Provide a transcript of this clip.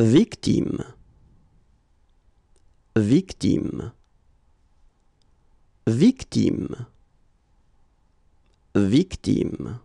Victime. Victime. Victime. Victime.